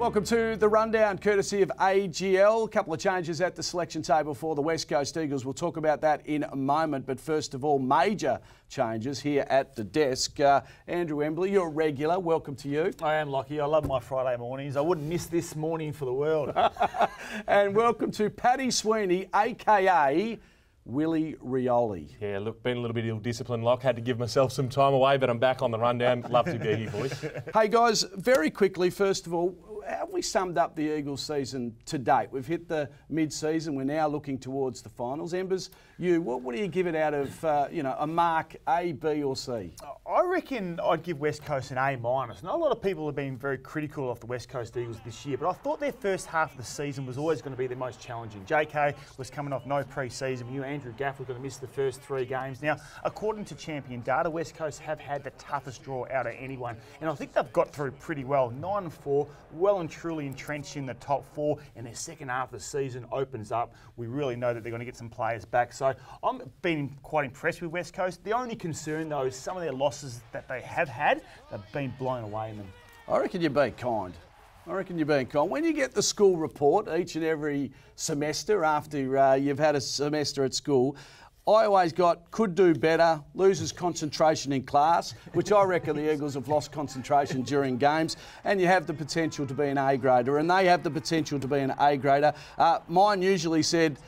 Welcome to the rundown, courtesy of AGL. A couple of changes at the selection table for the West Coast Eagles. We'll talk about that in a moment, but first of all, major changes here at the desk. Uh, Andrew Embley, you're a regular. Welcome to you. I am lucky. I love my Friday mornings. I wouldn't miss this morning for the world. and welcome to Paddy Sweeney, aka Willie Rioli. Yeah, look, been a little bit ill-disciplined, Lock. Had to give myself some time away, but I'm back on the rundown. Love to be here, boys. hey, guys, very quickly, first of all, have we summed up the Eagles season to date? We've hit the mid-season. We're now looking towards the finals. Embers, you, what, what do you give it out of, uh, you know, a mark A, B or C? I reckon I'd give West Coast an A minus. Not a lot of people have been very critical of the West Coast Eagles this year, but I thought their first half of the season was always going to be the most challenging. JK was coming off no pre-season. We knew Andrew Gaff was going to miss the first three games. Now, according to Champion Data, West Coast have had the toughest draw out of anyone, and I think they've got through pretty well. Nine and four, and truly entrenched in the top four, and their second half of the season opens up. We really know that they're going to get some players back. So I'm being quite impressed with West Coast. The only concern, though, is some of their losses that they have had, they've been blown away in them. I reckon you're being kind. I reckon you're being kind. When you get the school report each and every semester after uh, you've had a semester at school, I always got could do better, loses concentration in class, which I reckon the Eagles have lost concentration during games, and you have the potential to be an A grader, and they have the potential to be an A grader. Uh, mine usually said,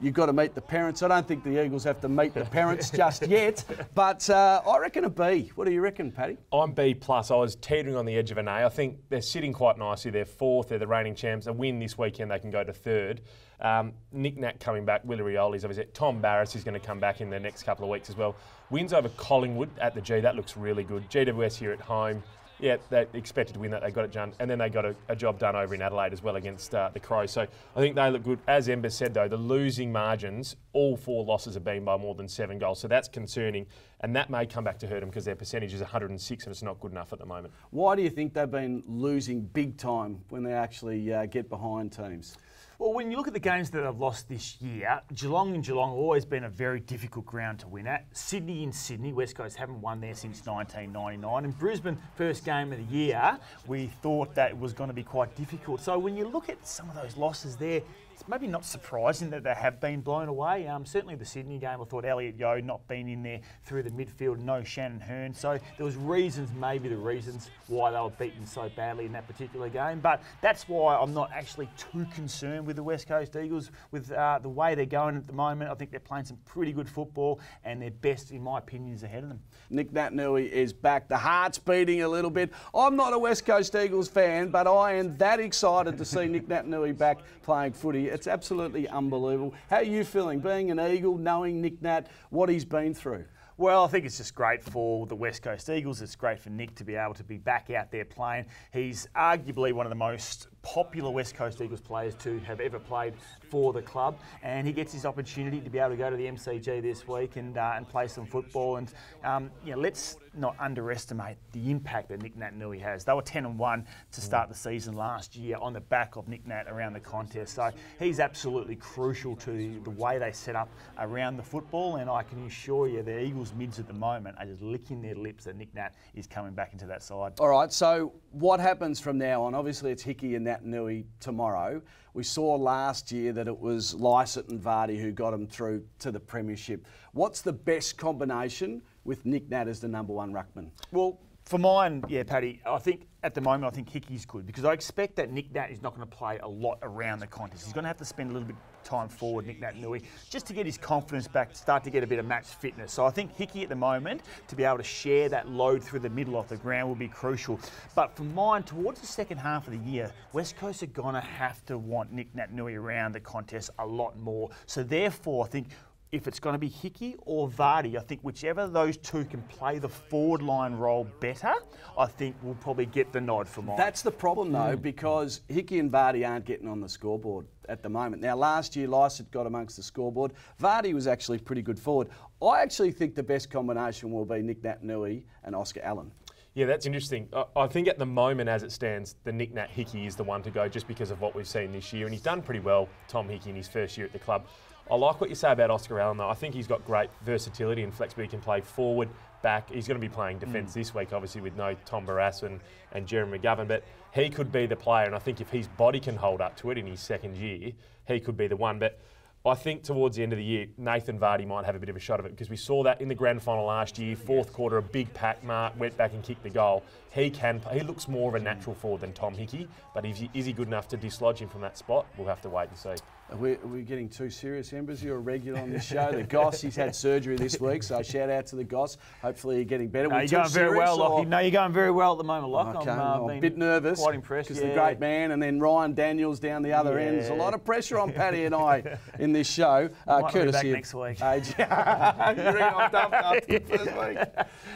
you've got to meet the parents. I don't think the Eagles have to meet the parents just yet, but uh, I reckon a B. What do you reckon, Paddy? I'm B plus. I was teetering on the edge of an A. I think they're sitting quite nicely. They're fourth. They're the reigning champs. A win this weekend, they can go to third. Um, Nic Nat coming back. Willie Rioli's obviously. Tom Barrass is going to come back in the next couple of weeks as well. Wins over Collingwood at the G. That looks really good. GWS here at home yeah, they expected to win that. They got it done, and then they got a, a job done over in Adelaide as well against uh, the Crows. So I think they look good. As Ember said, though, the losing margins, all four losses have been by more than seven goals. So that's concerning, and that may come back to hurt them because their percentage is 106, and it's not good enough at the moment. Why do you think they've been losing big time when they actually uh, get behind teams? Well, when you look at the games that they've lost this year, Geelong and Geelong always been a very difficult ground to win at. Sydney in Sydney, West Coast haven't won there since 1999. And Brisbane, first game of the year, we thought that was going to be quite difficult. So when you look at some of those losses there, it's maybe not surprising that they have been blown away. Um, certainly the Sydney game, I thought Elliot Yeo not being in there through the midfield, no Shannon Hurn. So there was reasons, maybe the reasons why they were beaten so badly in that particular game. But that's why I'm not actually too concerned with the West Coast Eagles with uh, the way they're going at the moment. I think they're playing some pretty good football, and their best, in my opinion, is ahead of them. Nic Naitanui is back. The heart's beating a little bit. I'm not a West Coast Eagles fan, but I am that excited to see Nic Naitanui back playing footy. It's absolutely unbelievable. How are you feeling, being an Eagle, knowing Nic Nat, what he's been through? Well, I think it's just great for the West Coast Eagles. It's great for Nic to be able to be back out there playing. He's arguably one of the most popular West Coast Eagles players to have ever played for the club, and he gets his opportunity to be able to go to the MCG this week and uh, and play some football. And um, you know, let's not underestimate the impact that Nic Naitanui has. They were 10 and 1 to start the season last year on the back of Nic Nat around the contest. So he's absolutely crucial to the way they set up around the football. And I can assure you, the Eagles mids at the moment are just licking their lips that Nic Nat is coming back into that side. All right, so what happens from now on? Obviously, it's Hickey and Naitanui tomorrow. We saw last year that it was Lycett and Vardy who got them through to the Premiership. What's the best combination with Nic Nat as the number one ruckman? Well, for mine, yeah, Paddy, I think at the moment I think Hickey's good because I expect that Nic Nat is not going to play a lot around the contest. He's going to have to spend a little bit of time forward, Nic Naitanui, just to get his confidence back, start to get a bit of match fitness. So I think Hickey at the moment, to be able to share that load through the middle of the ground will be crucial. But for mine, towards the second half of the year, West Coast are going to have to want Nic Naitanui around the contest a lot more. So therefore, I think if it's going to be Hickey or Vardy, I think whichever those two can play the forward line role better, I think will probably get the nod for mine. That's the problem though, mm. because Hickey and Vardy aren't getting on the scoreboard at the moment. Now, last year, Lycett got amongst the scoreboard. Vardy was actually pretty good forward. I actually think the best combination will be Nic Naitanui and Oscar Allen. Yeah, that's interesting. I, I think at the moment, as it stands, the Nic Nat Hickey is the one to go just because of what we've seen this year. And he's done pretty well, Tom Hickey, in his first year at the club. I like what you say about Oscar Allen, though. I think he's got great versatility and flexibility. He can play forward, back. He's going to be playing defence mm. this week, obviously, with no Tom Barrass and, and Jeremy McGovern. But he could be the player. And I think if his body can hold up to it in his second year, he could be the one. But I think towards the end of the year, Nathan Vardy might have a bit of a shot of it because we saw that in the grand final last year, fourth quarter, a big pack mark, went back and kicked the goal. He can. He looks more of a natural forward than Tom Hickey, but is he, is he good enough to dislodge him from that spot? We'll have to wait and see. Are we, are we getting too serious, Embers? You're a regular on this show. The Goss, he's had surgery this week, so shout out to the Goss. Hopefully you're getting better. No, you're going very well, Lockie. No, you're going very well at the moment, Lock. Okay, I'm, uh, a bit nervous. Quite impressed. Because yeah. the great man, and then Ryan Daniels down the other yeah. end. There's a lot of pressure on Paddy and I in this show. Uh, courtesy next week. Age.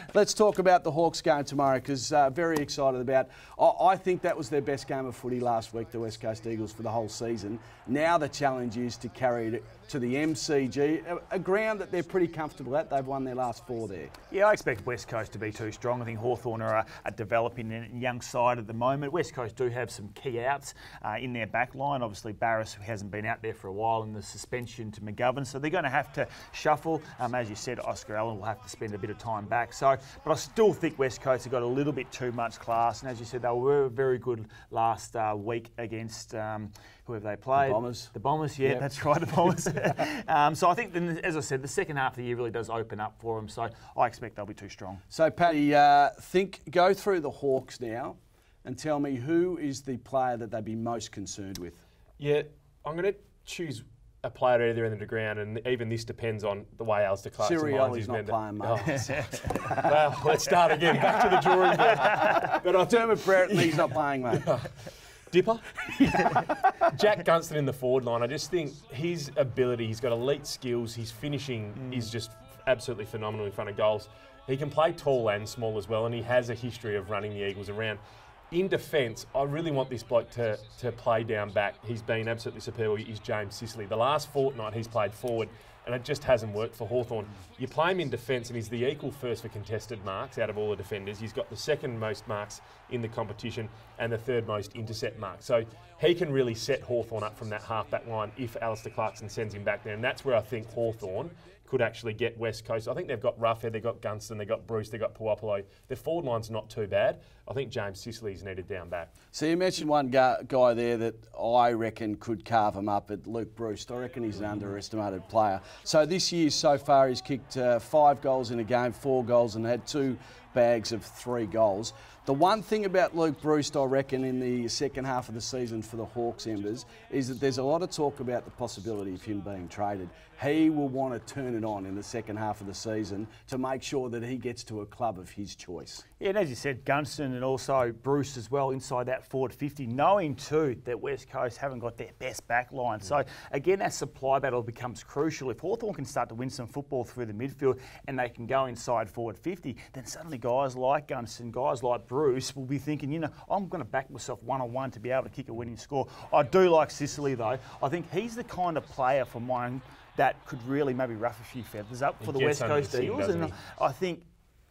Let's talk about the Hawks game tomorrow because uh, very excited about. I, I think that was their best game of footy last week, the West Coast Eagles for the whole season. Now the challenge is to carry it to the MCG, a, a, ground that they're pretty comfortable at. They've won their last four there. Yeah, I expect West Coast to be too strong. I think Hawthorn are a, a developing young side at the moment. West Coast do have some key outs uh, in their back line. Obviously, Barrass hasn't been out there for a while in the suspension to McGovern, so they're going to have to shuffle. Um, as you said, Oscar Allen will have to spend a bit of time back. So, but I still think West Coast have got a little bit too much class. And as you said, they were very good last uh, week against. Um, whoever they played. The Bombers. The Bombers, yeah, yep. that's right, the Bombers. um, so I think, then, as I said, the second half of the year really does open up for them. So I expect they'll be too strong. So, Paddy, uh, think, go through the Hawks now and tell me who is the player that they'd be most concerned with. Yeah, I'm going to choose a player at either end of the ground, and even this depends on the way Alistair Clarkson Cyril Rioli's not playing, mate. Oh. well, let's start again. Back to the drawing board. but I Dermott Brereton, he's not playing, mate. Dipper. Jack Gunston in the forward line. I just think his ability, he's got elite skills. His finishing mm. is just absolutely phenomenal in front of goals. He can play tall and small as well, and he has a history of running the Eagles around. In defence, I really want this bloke to, to play down back. He's been absolutely superb. He's James Sicily. The last fortnight he's played forward and it just hasn't worked for Hawthorn. You play him in defence, and he's the equal first for contested marks out of all the defenders. He's got the second most marks in the competition and the third most intercept marks. So he can really set Hawthorn up from that half back line if Alistair Clarkson sends him back there. And that's where I think Hawthorn could actually get West Coast. I think they've got Roughead, they've got Gunston, they've got Breust, they've got Puopolo. Their forward line's not too bad. I think James Sicily's needed down back. So you mentioned one guy there that I reckon could carve him up at Luke Breust. I reckon he's an underestimated player. So this year so far he's kicked uh, five goals in a game, four goals, and had two bags of three goals. The one thing about Luke Breust, I reckon, in the second half of the season for the Hawks Embers is that there's a lot of talk about the possibility of him being traded. He will want to turn it on in the second half of the season to make sure that he gets to a club of his choice. Yeah, and as you said, Gunston and also Breust as well inside that forward 50, knowing too that West Coast haven't got their best back line. So again, that supply battle becomes crucial. If Hawthorn can start to win some football through the midfield and they can go inside forward 50, then suddenly guys like Gunston, guys like Breust, will be thinking, you know, I'm going to back myself one on one to be able to kick a winning score. I do like Sicily though. I think he's the kind of player for mine that could really maybe rough a few feathers up for he the West Coast Eagles. And I think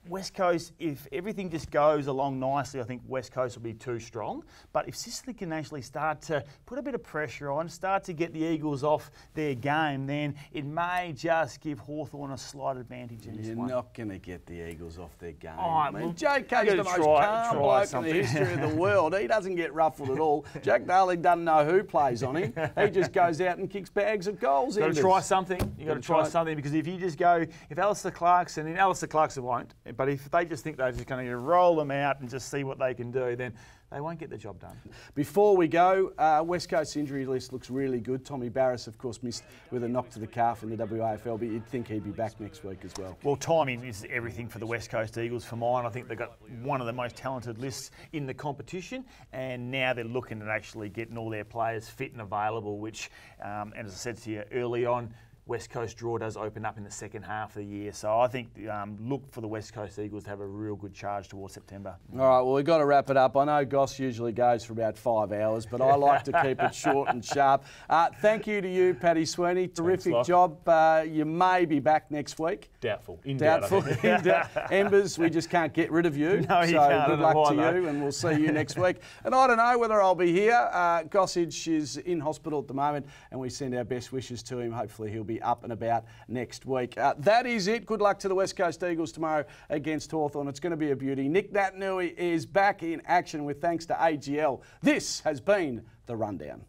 West Coast, if everything just goes along nicely, I think West Coast will be too strong. But if Sicily can actually start to put a bit of pressure on, start to get the Eagles off their game, then it may just give Hawthorn a slight advantage in You're this one. You're not going to get the Eagles off their game. Oh, I mean, Jake the most try, calm bloke something. in the history of the world. He doesn't get ruffled at all. Jack Darling doesn't know who plays on him. He just goes out and kicks bags of goals. You've got to try something. You've got to try, try something because if you just go, if Alistair Clarkson, and Alistair Clarkson won't, but if they just think they're just going to roll them out and just see what they can do, then they won't get the job done. Before we go, uh, West Coast injury list looks really good. Tommy Barrass, of course, missed with a knock to the calf in the WAFL, but you'd think he'd be back next week as well. Well, timing is everything for the West Coast Eagles for mine. I think they've got one of the most talented lists in the competition, and now they're looking at actually getting all their players fit and available, which, um, and as I said to you early on, West Coast draw does open up in the second half of the year. So I think um, look for the West Coast Eagles to have a real good charge towards September. All right, well, we've got to wrap it up. I know Goss usually goes for about five hours, but I like to keep it short and sharp. Uh, thank you to you, Paddy Sweeney. Terrific Locke. job. Uh, you may be back next week. Doubtful. In doubt, Doubtful. think. In doubt. Embers, we just can't get rid of you. No, you so can't. Good luck to you, and we'll see you next week. And I don't know whether I'll be here. Uh, Gossage is in hospital at the moment, and we send our best wishes to him. Hopefully, he'll be up and about next week. Uh, that is it. Good luck to the West Coast Eagles tomorrow against Hawthorn. It's going to be a beauty. Nic Naitanui is back in action with thanks to AGL. This has been the rundown.